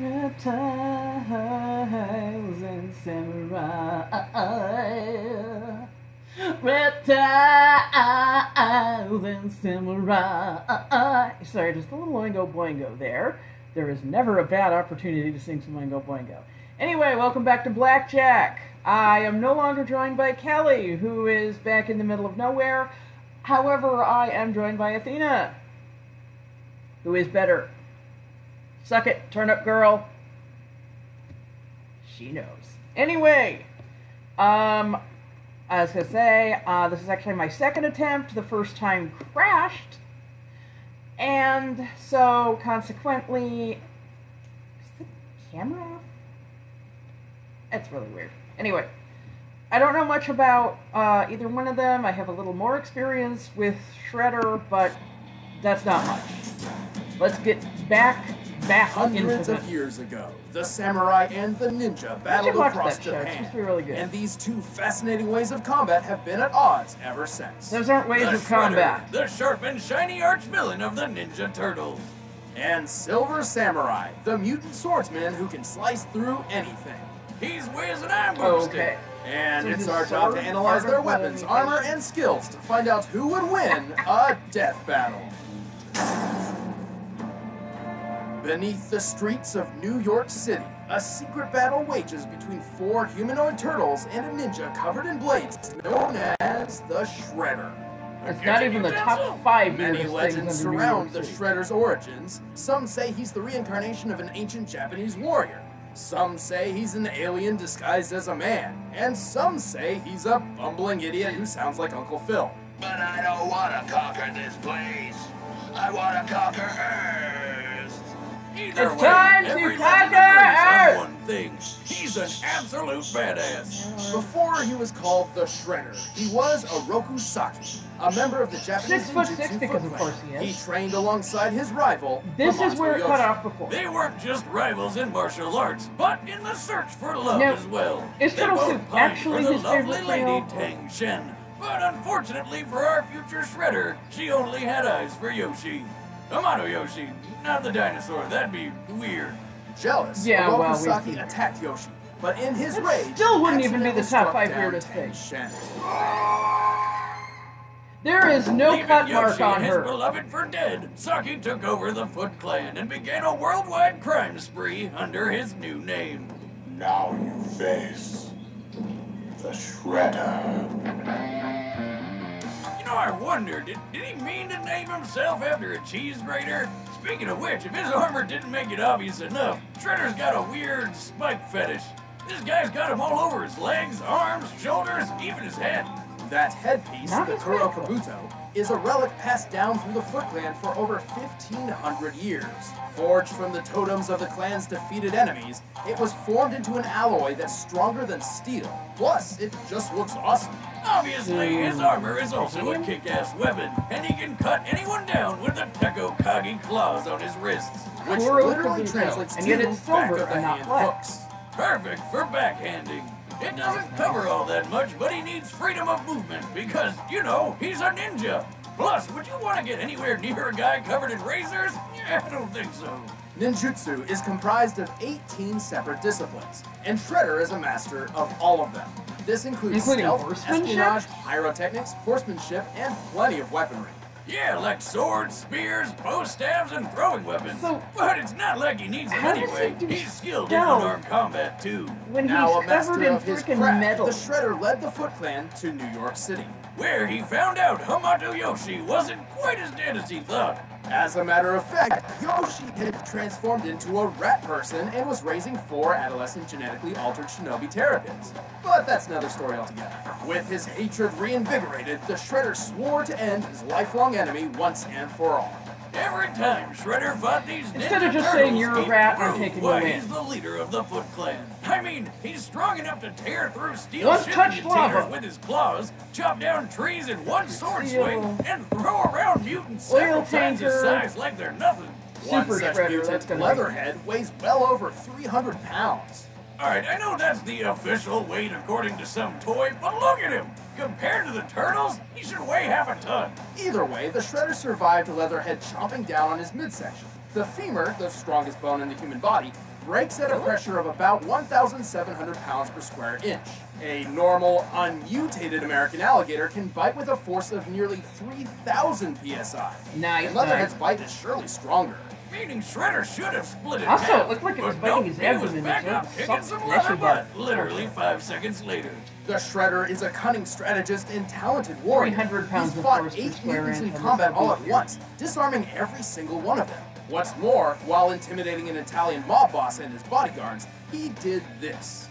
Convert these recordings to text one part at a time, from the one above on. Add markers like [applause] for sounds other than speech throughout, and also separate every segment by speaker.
Speaker 1: Reptiles and samurai. Reptiles and samurai. Sorry, just a little Oingo Boingo there. There is never a bad opportunity to sing some Oingo Boingo. Anyway, welcome back to Blackjack. I am no longer joined by Kelly, who is back in the middle of nowhere. However, I am joined by Athena, who is better. Suck it, turn up girl. She knows. Anyway, um, I was gonna say, uh, this is actually my second attempt. The first time crashed. And so, consequently, is the camera off? It's really weird. Anyway, I don't know much about uh, either one of them. I have a little more experience with Shredder, but that's not much. Let's get back, back
Speaker 2: Hundreds of years ago, the samurai and the ninja battled across
Speaker 1: that show. It's
Speaker 2: Japan.
Speaker 1: supposed to be really good.
Speaker 2: And these two fascinating ways of combat have been at odds ever since.
Speaker 1: Those aren't ways
Speaker 3: The
Speaker 1: of combat.
Speaker 3: The sharp and shiny arch villain of the Ninja Turtles.
Speaker 2: And Silver Samurai, the mutant swordsman who can slice through anything.
Speaker 3: He's Wiz and I'm
Speaker 1: Okay.
Speaker 2: And
Speaker 1: So
Speaker 2: it's our job to analyze their weapons, armor, and skills to find out who would win a death battle. Beneath the streets of New York City, a secret battle wages between four humanoid turtles and a ninja covered in blades known as the Shredder.
Speaker 1: It's not even the top five
Speaker 2: Many legends
Speaker 1: things in New
Speaker 2: surround the Shredder's origins. Some say he's the reincarnation of an ancient Japanese warrior. Some say he's an alien disguised as a man. And some say he's a bumbling idiot who sounds like Uncle Phil.
Speaker 4: But I don't want to conquer this place. I want to conquer Earth.
Speaker 3: Either
Speaker 1: It's
Speaker 3: way,
Speaker 1: time to
Speaker 3: every
Speaker 1: conquer
Speaker 3: legend agrees on one thing. He's an absolute badass.
Speaker 2: Before he was called the Shredder, he was Oroku Saki, a member of the Japanese
Speaker 1: Six foot
Speaker 2: Ninjutsu
Speaker 1: six because of course he is.
Speaker 2: He trained alongside his rival.
Speaker 1: This is where it cut off before.
Speaker 3: They weren't just rivals in martial arts, but in the search for love
Speaker 1: Now,
Speaker 3: as well.
Speaker 1: is
Speaker 3: they
Speaker 1: Turtle
Speaker 3: both
Speaker 1: Soup actually
Speaker 3: for the
Speaker 1: his
Speaker 3: lovely
Speaker 1: favorite
Speaker 3: lady
Speaker 1: meal?
Speaker 3: Tang Shen. But unfortunately for our future Shredder, she only had eyes for Yoshi. Hamato Yoshi, not the dinosaur. That'd be weird.
Speaker 2: Jealous,
Speaker 1: Yeah, well, we've
Speaker 2: Oroku Saki
Speaker 1: seen that.
Speaker 2: attacked Yoshi, but in his
Speaker 1: That
Speaker 2: rage,
Speaker 1: still wouldn't even be the
Speaker 2: accidentally
Speaker 1: top
Speaker 2: struck
Speaker 1: five
Speaker 2: down
Speaker 1: weirdest
Speaker 2: Tang
Speaker 1: things. There is no
Speaker 3: Leaving
Speaker 1: cut
Speaker 3: Yoshi
Speaker 1: mark on
Speaker 3: and his
Speaker 1: her.
Speaker 3: beloved for dead, Saki took over the Foot Clan and began a worldwide crime spree under his new name.
Speaker 4: Now you face the Shredder.
Speaker 3: You I wonder, did, did he mean to name himself after a cheese grater? Speaking of which, if his armor didn't make it obvious enough, Shredder's got a weird spike fetish. This guy's got him all over his legs, arms, shoulders, even his head.
Speaker 2: That headpiece,
Speaker 1: Not
Speaker 2: the
Speaker 1: his
Speaker 2: Kuro. Kabuto, is a relic passed down through the Foot Clan for over 1,500 years. Forged from the totems of the clan's defeated enemies, it was formed into an alloy that's stronger than steel. Plus, it just looks awesome.
Speaker 3: Obviously, his armor is also a kick-ass weapon, and he can cut anyone down with the Tekko Kagi claws on his wrists.
Speaker 2: Which
Speaker 1: Kuro
Speaker 2: literally
Speaker 1: Kabuto,
Speaker 2: translates
Speaker 1: and
Speaker 2: to
Speaker 1: yet it's
Speaker 2: back
Speaker 1: silver
Speaker 2: of the
Speaker 1: and not
Speaker 2: hand
Speaker 1: black.
Speaker 2: hooks.
Speaker 3: Perfect for backhanding. It doesn't cover all that much, but he needs freedom of movement because, you know, he's a ninja. Plus, would you want to get anywhere near a guy covered in razors? Yeah, I don't think so.
Speaker 2: Ninjutsu is comprised of 18 separate disciplines, and Shredder is a master of all of them. This includes
Speaker 1: Including
Speaker 2: stealth, espionage, pyrotechnics, horsemanship, and plenty of weaponry.
Speaker 3: Yeah, like swords, spears, bow staves, and throwing weapons.
Speaker 1: So-
Speaker 3: but it's not like he needs them anyway.
Speaker 1: he
Speaker 3: He's skilled in unarmed combat too.
Speaker 1: When
Speaker 2: now
Speaker 1: he's
Speaker 2: a master
Speaker 1: in
Speaker 2: of his craft,
Speaker 1: metal.
Speaker 2: the Shredder led the Foot Clan to New York City.
Speaker 3: Where he found out Hamato Yoshi wasn't quite as dead as he thought.
Speaker 2: As a matter of fact, Yoshi had transformed into a rat person and was raising four adolescent genetically altered shinobi terrapins. But that's another story altogether. With his hatred reinvigorated, the Shredder swore to end his lifelong enemy once and for all.
Speaker 3: Every time Shredder fought these
Speaker 1: Instead
Speaker 3: Ninja
Speaker 1: of just
Speaker 3: Turtles,
Speaker 1: saying you're a rat, I'm taking
Speaker 3: why
Speaker 1: you in.
Speaker 3: he's the leader of the Foot Clan. I mean, he's strong enough to tear through steel
Speaker 1: Once
Speaker 3: shipping
Speaker 1: touched
Speaker 3: containers
Speaker 1: lava.
Speaker 3: with his claws, chop down trees in one sword
Speaker 1: Steel.
Speaker 3: swing, and throw around mutants
Speaker 1: Oil
Speaker 3: several times his size like they're nothing.
Speaker 2: One
Speaker 1: Super
Speaker 2: such
Speaker 1: Shredder,
Speaker 2: mutant,
Speaker 1: that's gonna
Speaker 2: Leatherhead, weighs well over 300 pounds.
Speaker 3: Alright, I know that's the official weight according to some toy, but look at him! Compared to the turtles, he should weigh half a ton.
Speaker 2: Either way, the Shredder survived Leatherhead chomping down on his midsection. The femur, the strongest bone in the human body, breaks at a pressure of about 1,700 pounds per square inch. A normal, unmutated American alligator can bite with a force of nearly 3,000 psi.
Speaker 1: Nice,
Speaker 2: And Leatherhead's bite is surely stronger.
Speaker 3: Meaning Shredder should have split it
Speaker 1: Also,
Speaker 3: half,
Speaker 1: it looked like it was biting
Speaker 3: nope,
Speaker 1: his
Speaker 3: he was back up
Speaker 1: was
Speaker 3: kicking some leather butt,
Speaker 1: butt.
Speaker 3: literally five seconds later.
Speaker 2: The Shredder is a cunning strategist and talented warrior.
Speaker 1: 300 pounds
Speaker 2: He's
Speaker 1: of
Speaker 2: fought
Speaker 1: force per
Speaker 2: eight
Speaker 1: square
Speaker 2: mutants in combat all at once, disarming every single one of them. What's more, while intimidating an Italian mob boss and his bodyguards, he did this.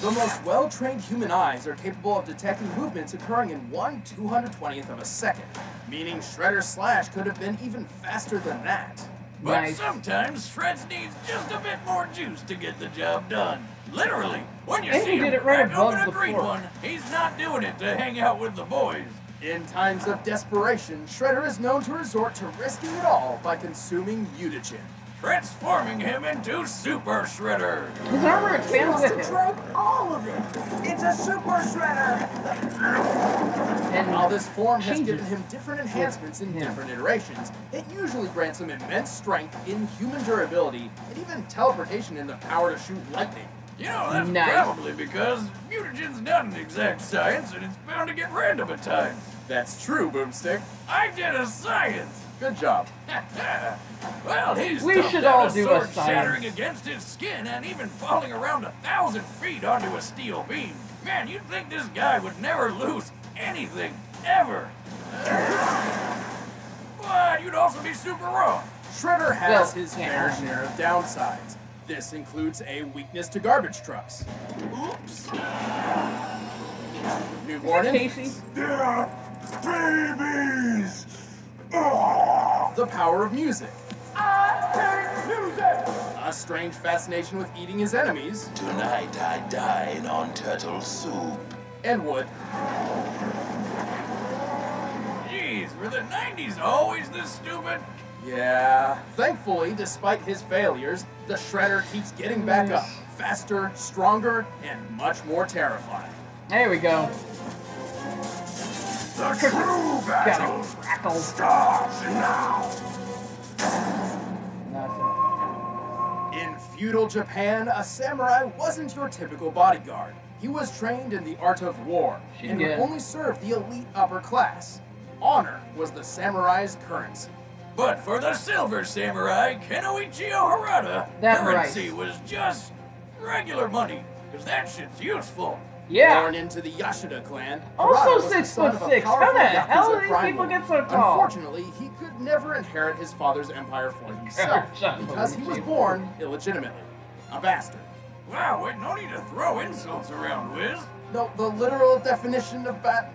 Speaker 2: The most well-trained human eyes are capable of detecting movements occurring in 1 220th of a second, meaning Shredder Slash could have been even faster than that.
Speaker 3: But
Speaker 1: Nice.
Speaker 3: sometimes Shreds needs just a bit more juice to get the job done. Literally, when you
Speaker 1: And
Speaker 3: see
Speaker 1: he
Speaker 3: him
Speaker 1: did it right
Speaker 3: crack
Speaker 1: above
Speaker 3: open a
Speaker 1: the
Speaker 3: green
Speaker 1: floor.
Speaker 3: one, he's not doing it to hang out with the boys.
Speaker 2: In times of desperation, Shredder is known to resort to risking it all by consuming mutagen.
Speaker 3: Transforming him into Super Shredder.
Speaker 1: His armor expands with him.
Speaker 5: drink all of it. It's a super shredder.
Speaker 1: And
Speaker 2: While this form has given him different enhancements in
Speaker 1: Yeah.
Speaker 2: different iterations, it usually grants him immense strength, inhuman durability, and even teleportation and the power to shoot lightning.
Speaker 3: You know, that's
Speaker 1: Nice.
Speaker 3: probably because mutagen's not an exact science and it's bound to get random at times.
Speaker 2: That's true, Boomstick.
Speaker 3: I did a science.
Speaker 2: Good job. [laughs]
Speaker 3: well, he's
Speaker 1: We should all
Speaker 3: a
Speaker 1: do a
Speaker 3: sword
Speaker 1: science.
Speaker 3: shattering against his skin and even falling around a thousand feet onto a steel beam. Man, you'd think this guy would never lose anything, ever. But you'd also be super wrong.
Speaker 2: Shredder has
Speaker 1: Well,
Speaker 2: his
Speaker 1: yeah.
Speaker 2: fair share of downsides. This includes a weakness to garbage trucks.
Speaker 3: Oops.
Speaker 2: Newborn
Speaker 1: Casey.
Speaker 2: infants.
Speaker 4: They're babies!
Speaker 2: The power of music.
Speaker 4: Music!
Speaker 2: A strange fascination with eating his enemies.
Speaker 4: Tonight I dine on turtle soup.
Speaker 2: And wood.
Speaker 3: Jeez, were the 90s always this stupid?
Speaker 2: Yeah. Thankfully, despite his failures, the Shredder keeps getting back up. Faster, stronger, and much more terrifying.
Speaker 1: There we go.
Speaker 4: The true battle.
Speaker 1: Crackle.
Speaker 4: starts now!
Speaker 1: Nothing.
Speaker 2: In feudal Japan, a samurai wasn't your typical bodyguard. He was trained in the art of war and would only serve the elite upper class. Honor was the samurai's currency.
Speaker 3: But for the Silver Samurai, Kenuichio Harada,
Speaker 1: That
Speaker 3: currency
Speaker 1: right.
Speaker 3: was just regular money, because that shit's useful.
Speaker 1: Yeah.
Speaker 2: Born into the Yashida clan,
Speaker 1: Also
Speaker 2: Harada
Speaker 1: six
Speaker 2: son
Speaker 1: foot
Speaker 2: of a
Speaker 1: six. How the hell do these
Speaker 2: crime
Speaker 1: people get so tall?
Speaker 2: Unfortunately, he could never inherit his father's empire for [laughs] himself because he was born illegitimately. A bastard.
Speaker 3: Wow, wait, no need to throw insults around, Wiz.
Speaker 2: No, the literal definition of bat.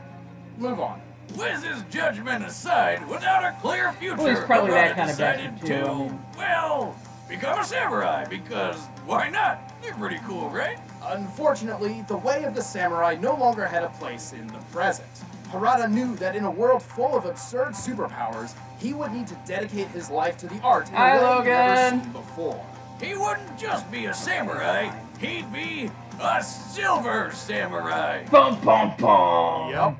Speaker 2: Move on.
Speaker 3: Wiz's judgment aside, without a clear future,
Speaker 1: Well, he's probably that kind of
Speaker 3: decided
Speaker 1: bastard, too,
Speaker 3: to,
Speaker 1: I
Speaker 3: well, become a samurai, because why not? You're pretty cool, right?
Speaker 2: Unfortunately, the way of the samurai no longer had a place in the present. Harada knew that in a world full of absurd superpowers, he would need to dedicate his life to the art in a
Speaker 1: Hi,
Speaker 2: way
Speaker 1: Logan.
Speaker 2: never seen before.
Speaker 3: He wouldn't just be a samurai, he'd be a silver samurai.
Speaker 1: Bum bum bum.
Speaker 2: Yep.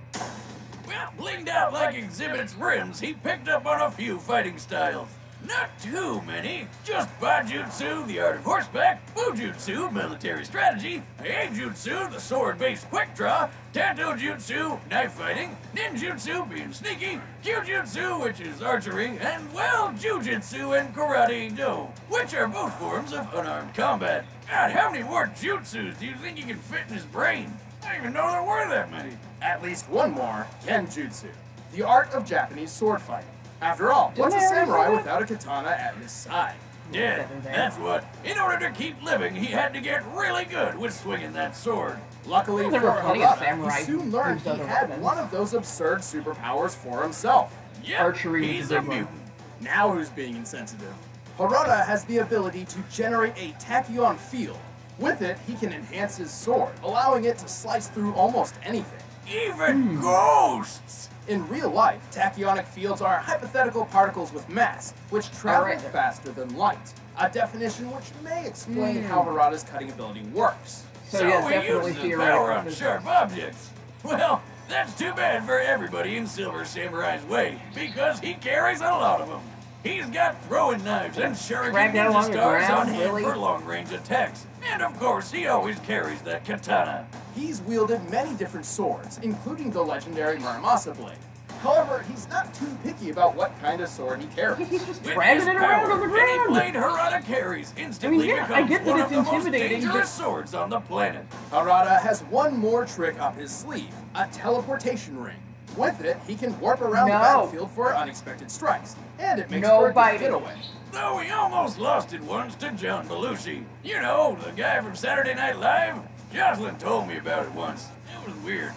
Speaker 3: Well, blinged out like Xzibit's rims, he picked up on a few fighting styles. Not too many. Just Bajutsu, the art of horseback, Bujutsu, military strategy, Iaijutsu, the sword-based quick draw, Tanto Jutsu, knife fighting, Ninjutsu, being sneaky, Kyujutsu, which is archery, and, well, Jujutsu and Karate Do, which are both forms of unarmed combat. God, how many more jutsus do you think you can fit in his brain? I didn't even know there were that many.
Speaker 2: At least one more, Kenjutsu, the art of Japanese sword fighting. After all, what's a
Speaker 1: Didn't I already
Speaker 2: samurai without a katana at his side?
Speaker 3: Yeah, that's what. In order to keep living, he had to get really good with swinging that sword.
Speaker 2: Luckily
Speaker 1: There
Speaker 2: for
Speaker 1: were
Speaker 2: Harada,
Speaker 1: samurai
Speaker 2: he soon learned
Speaker 1: used
Speaker 2: he had
Speaker 1: weapons.
Speaker 2: one of those absurd superpowers for himself.
Speaker 3: Yep,
Speaker 1: Archery is
Speaker 3: he's
Speaker 1: a
Speaker 3: a
Speaker 1: one.
Speaker 3: mutant.
Speaker 2: Now who's being insensitive? Harada has the ability to generate a tachyon field. With it, he can enhance his sword, allowing it to slice through almost anything.
Speaker 3: Even hmm. ghosts!
Speaker 2: In real life, tachyonic fields are hypothetical particles with mass, which travel
Speaker 1: Alright then.
Speaker 2: faster than light. A definition which may explain hmm. how Harada's cutting ability works.
Speaker 1: So,
Speaker 3: So,
Speaker 1: yes,
Speaker 3: he
Speaker 1: definitely
Speaker 3: uses power
Speaker 1: theoretical
Speaker 3: on sharp objects. Well, that's too bad for everybody in Silver Samurai's way, because he carries a lot of them. He's got throwing knives and shuriken
Speaker 1: Dragged out
Speaker 3: ninja
Speaker 1: along
Speaker 3: stars
Speaker 1: ground,
Speaker 3: on hand
Speaker 1: really?
Speaker 3: for long-range attacks. And of course, he always carries that katana.
Speaker 2: He's wielded many different swords, including the legendary Muramasa blade. However, he's not too picky about what kind of sword he carries.
Speaker 1: He's just
Speaker 3: With
Speaker 1: dragging it around on the
Speaker 3: power, any
Speaker 1: ground.
Speaker 3: blade Harada carries instantly I
Speaker 1: yeah, I get that
Speaker 3: one
Speaker 1: it's
Speaker 3: of the most dangerous
Speaker 1: but-
Speaker 3: swords on the planet.
Speaker 2: Harada has one more trick up his sleeve, a teleportation ring. With it, he can warp around the battlefield for unexpected strikes, and it makes
Speaker 1: No
Speaker 2: for a good
Speaker 1: biting.
Speaker 2: getaway.
Speaker 3: Though we almost lost it once to John Belushi. You know, the guy from Saturday Night Live? Jocelyn told me about it once. It was weird.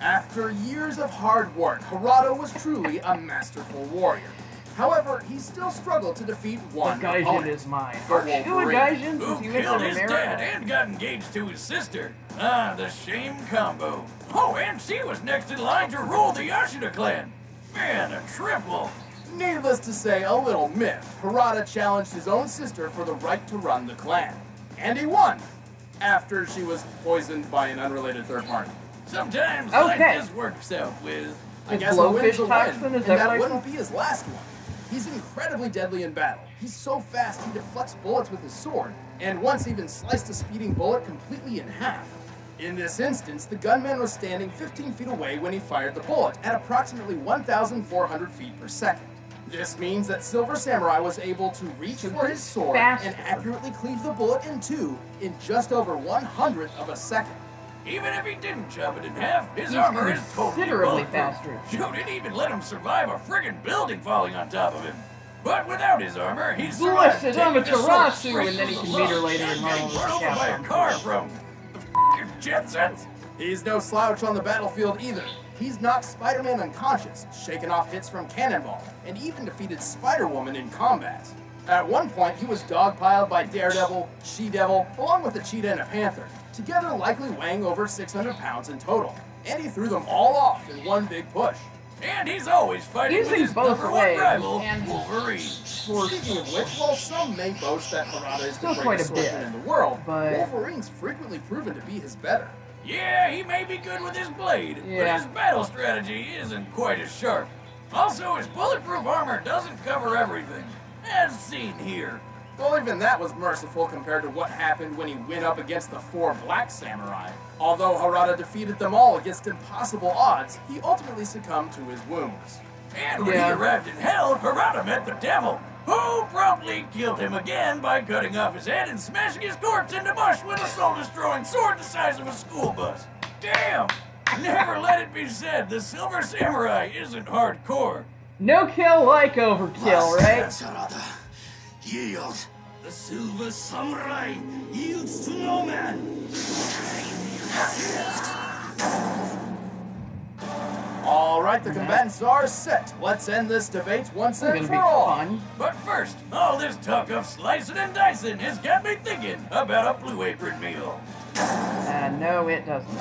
Speaker 2: After years of hard work, Harada was truly a masterful warrior. However, he still struggled to defeat one
Speaker 1: What Gaijin
Speaker 2: opponent.
Speaker 1: is mine?
Speaker 2: The
Speaker 1: Are you a
Speaker 2: Wolverine.
Speaker 1: Gaijin
Speaker 3: Who
Speaker 1: since
Speaker 3: killed his
Speaker 1: America?
Speaker 3: dad and got engaged to his sister. Ah, the shame combo. Oh, and she was next in line to rule the Yashida clan. Man, a triple.
Speaker 2: Needless to say, a little myth, Harada challenged his own sister for the right to run the clan. And he won! After she was poisoned by an unrelated third party.
Speaker 3: Sometimes
Speaker 1: Okay.
Speaker 3: life just works out with.
Speaker 2: I
Speaker 1: Is
Speaker 2: guess a win's
Speaker 1: blowfish
Speaker 2: a win,
Speaker 1: toxin, is
Speaker 2: and
Speaker 1: that
Speaker 2: that
Speaker 1: what I
Speaker 2: wouldn't be his last one. He's incredibly deadly in battle. He's so fast he deflects bullets with his sword, and once even sliced a speeding bullet completely in half. In this instance, the gunman was standing 15 feet away when he fired the bullet at approximately 1,400 feet per second. This means that Silver Samurai was able to reach for his sword
Speaker 1: faster.
Speaker 2: and accurately cleave the bullet in two in just over one hundredth of a second.
Speaker 3: Even if he didn't chop it in half, his
Speaker 1: He's
Speaker 3: armor is totally
Speaker 1: considerably
Speaker 3: bulletproof.
Speaker 1: faster.
Speaker 3: Shoot, it even let him survive a friggin' building falling on top of him. But without his armor, he's survived
Speaker 1: Blessed
Speaker 3: taking the sword
Speaker 1: Amaterasu, and then he can meet her later
Speaker 3: and
Speaker 1: in
Speaker 3: getting
Speaker 1: Marvel's
Speaker 3: run over by a car from the f***ing Jetsons.
Speaker 2: He's no slouch on the battlefield either. He's knocked Spider-Man unconscious, shaken off hits from Cannonball, and even defeated Spider-Woman in combat. At one point, he was dogpiled by Daredevil, She-Devil, along with a cheetah and a panther, together likely weighing over 600 pounds in total. And he threw them all off in one big push.
Speaker 3: And he's always fighting
Speaker 1: Using
Speaker 3: with his
Speaker 1: both
Speaker 3: number one
Speaker 1: legs
Speaker 3: rival,
Speaker 1: and-
Speaker 3: Wolverine.
Speaker 2: Speaking of which, while some may boast that Harada is
Speaker 1: Still
Speaker 2: the
Speaker 1: quite a
Speaker 2: greatest swordsman
Speaker 1: bit,
Speaker 2: in the world,
Speaker 1: but-
Speaker 2: Wolverine's frequently proven to be his better.
Speaker 3: Yeah, he may be good with his blade, but his battle strategy isn't quite as sharp. Also, his bulletproof armor doesn't cover everything, as seen here.
Speaker 2: Well, even that was merciful compared to what happened when he went up against the four black samurai. Although Harada defeated them all against impossible odds, he ultimately succumbed to his wounds.
Speaker 3: And when
Speaker 1: Yeah.
Speaker 3: he arrived in hell, Harada met the devil, who promptly killed him again by cutting off his head and smashing his corpse into mush with a soul-destroying sword the size of a school bus. Damn! Never let it be said the Silver Samurai isn't hardcore.
Speaker 1: no kill like overkill, right?
Speaker 4: Yield. The Silver Samurai yields to no man.
Speaker 2: All right, the combatants are set. Let's end this debate once and for all.
Speaker 1: fun.
Speaker 3: But first, all this talk of slicing and dicing has got me thinking about a blue apron meal.
Speaker 1: Uh, no, it doesn't.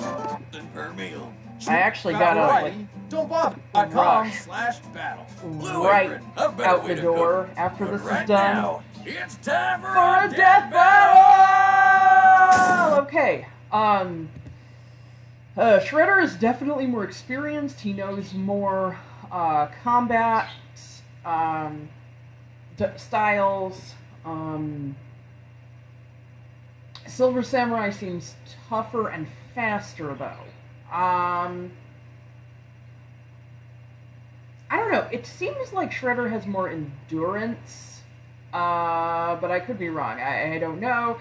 Speaker 3: Something per meal.
Speaker 1: I actually
Speaker 2: Got
Speaker 1: got a
Speaker 2: variety?
Speaker 1: like
Speaker 2: Don't bother. com slash battle.
Speaker 3: Blue
Speaker 1: right
Speaker 3: apron,
Speaker 1: out the door after
Speaker 3: But
Speaker 1: this
Speaker 3: right
Speaker 1: is done.
Speaker 3: Now, it's time for,
Speaker 1: for a death battle. Okay. Um. Uh, Shredder is definitely more experienced. He knows more uh, combat um, styles. Um, Silver Samurai seems tougher and faster, though. Um, I don't know. It seems like Shredder has more endurance, uh, but I could be wrong. I, I don't know.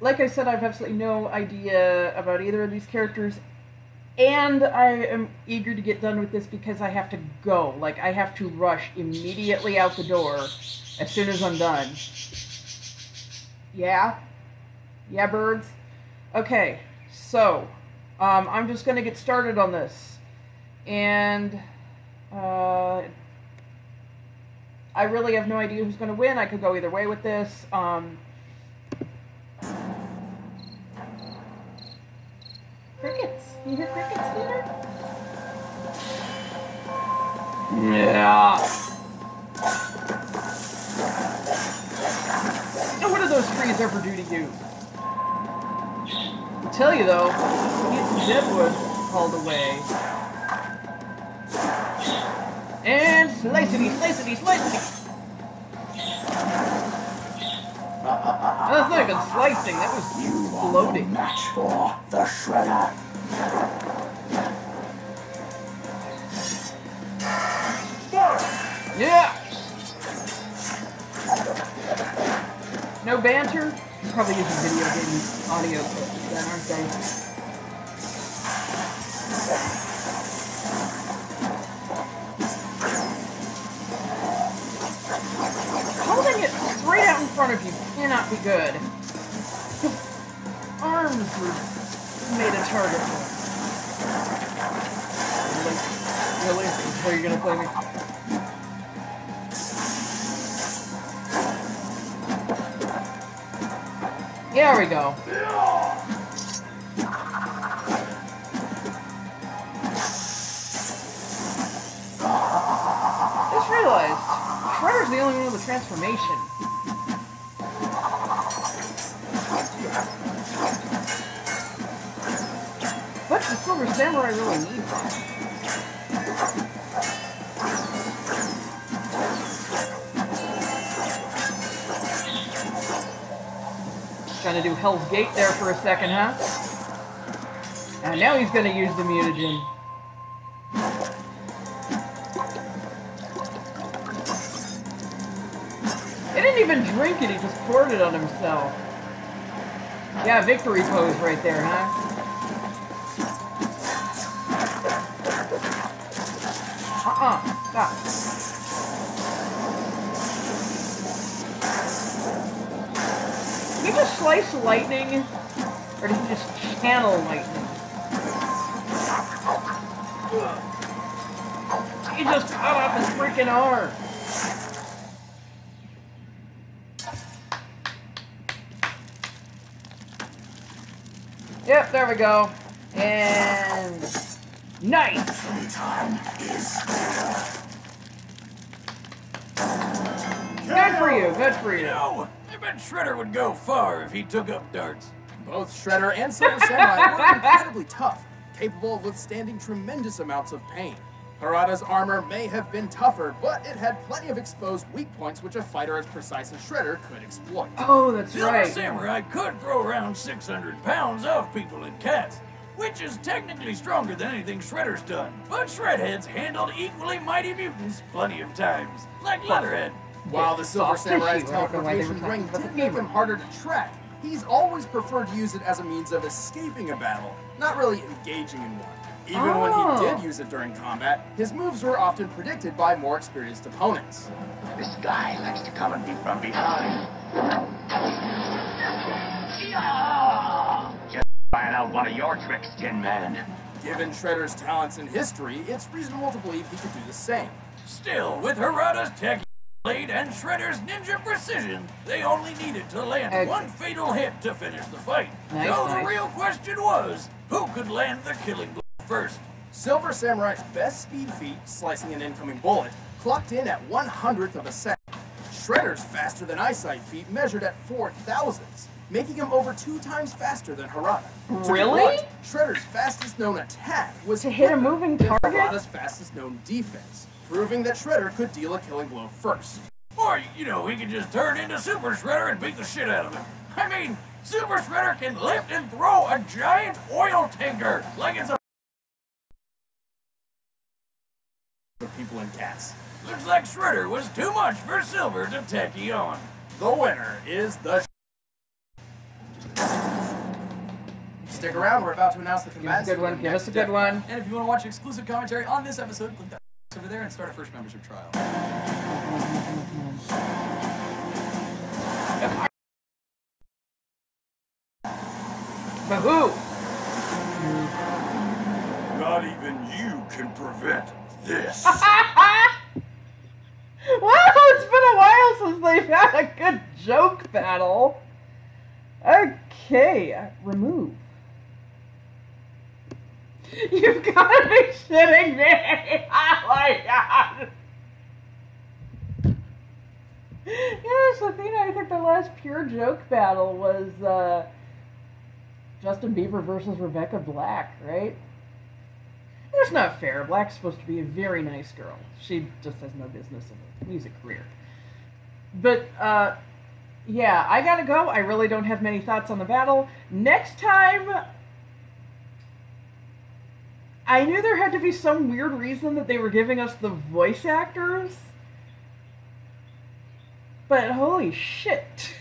Speaker 1: Like I said, I have absolutely no idea about either of these characters, and I am eager to get done with this because I have to go. Like, I have to rush immediately out the door as soon as I'm done. Yeah? Yeah, birds? Okay, so, um, I'm just gonna get started on this. And, uh, I really have no idea who's gonna win. I could go either way with this. Um, crickets. You hear crickets, Leader? Yeah. Now, what do those trees ever do to you? I'll tell you though, get some deadwood hauled away. And slice it, slice slicey, slicey, slicey. That's not even slicing, that was you exploding.
Speaker 4: Match for the Shredder.
Speaker 1: Yeah! No banter? You're probably using video game audio then, aren't they? Holding it straight out in front of you cannot be good. Arms were made a target for. Really? Really? Is where you're gonna play me? There we go. Just realized, Shredder's the only one with a transformation. What does Silver Samurai really need one? Trying to do Hell's Gate there for a second, huh? And now he's gonna use the mutagen. He didn't even drink it, he just poured it on himself. Yeah, victory pose right there, huh? Uh-uh, stop. Did he just slice lightning? Or did he just channel lightning? He just cut off his freaking arm. Yep, there we go. And nice.
Speaker 4: Time is
Speaker 1: Good for you. Good for
Speaker 3: You
Speaker 1: you.
Speaker 3: know, I bet Shredder would go far if he took up darts.
Speaker 2: Both Shredder and Silver Samurai were incredibly tough, capable of withstanding tremendous amounts of pain. Harada's armor may have been tougher, but it had plenty of exposed weak points which a fighter as precise as Shredder could exploit.
Speaker 1: Oh, that's
Speaker 3: Silver
Speaker 1: right.
Speaker 3: Samurai could throw around 600 pounds off people and cats, which is technically stronger than anything Shredder's done. But Shredhead's handled equally mighty mutants plenty of times, like Leatherhead.
Speaker 2: While the Silver
Speaker 1: Soft
Speaker 2: Samurai's
Speaker 1: tissue, I don't know why they were
Speaker 2: teleportation ring
Speaker 1: about the
Speaker 2: did make him harder to track, he's always preferred to use it as a means of escaping a battle, not really engaging in one. Even when
Speaker 1: Oh.
Speaker 2: he did oh. use it during combat, his moves were often predicted by more experienced opponents.
Speaker 4: This guy likes to come at me from behind. Yeah! Just trying out one of your tricks, Tin Man.
Speaker 2: Given Shredder's talents and history, it's reasonable to believe he could do the same.
Speaker 3: Still, with Harada's tech blade and Shredder's ninja precision, they only needed to land
Speaker 1: Excellent.
Speaker 3: one fatal hit to finish the fight.
Speaker 1: Nice,
Speaker 3: so
Speaker 1: nice.
Speaker 3: the real question was, who could land the killing blow first?
Speaker 2: Silver Samurai's best speed feat, slicing an incoming bullet, clocked in at one hundredth of a second. Shredder's faster than eyesight feat measured at four thousandths, making him over two times faster than Harada. To be
Speaker 1: Really?
Speaker 2: blunt, Shredder's fastest known attack was
Speaker 1: To hit a moving
Speaker 2: than
Speaker 1: target?
Speaker 2: Harada's fastest known defense, proving that Shredder could deal a killing blow first.
Speaker 3: Or, you know, he could just turn into Super Shredder and beat the shit out of him. I mean, Super Shredder can lift and throw a giant oil tanker like it's a.
Speaker 2: For people and cats.
Speaker 3: Looks like Shredder was too much for Silver to tacky on.
Speaker 2: The winner is the. Stick around, we're about to announce the
Speaker 1: Give us a good one.
Speaker 2: the
Speaker 1: Give us a good one.
Speaker 6: And if you want to watch exclusive commentary on this episode, click that over there and start a first membership trial.
Speaker 1: But who?
Speaker 4: Not even you can prevent this. [laughs]
Speaker 1: Wow, it's been a while since they've had a good joke battle. Okay, uh, remove. You've got to be shitting me! [laughs] Oh my god! Yes, Athena, I think the last pure joke battle was uh, Justin Bieber versus Rebecca Black, right? That's not fair. Black's supposed to be a very nice girl. She just has no business in a music career. But, uh, yeah, I gotta go. I really don't have many thoughts on the battle. Next time, I knew there had to be some weird reason that they were giving us the voice actors. But holy shit.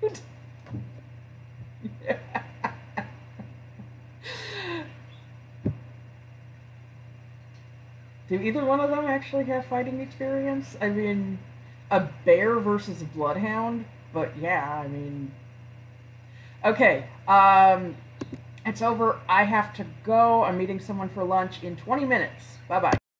Speaker 1: [laughs] Do either one of them actually have fighting experience? I mean, a bear versus a bloodhound, but yeah, I mean. Okay, um, it's over. I have to go. I'm meeting someone for lunch in 20 minutes. Bye bye.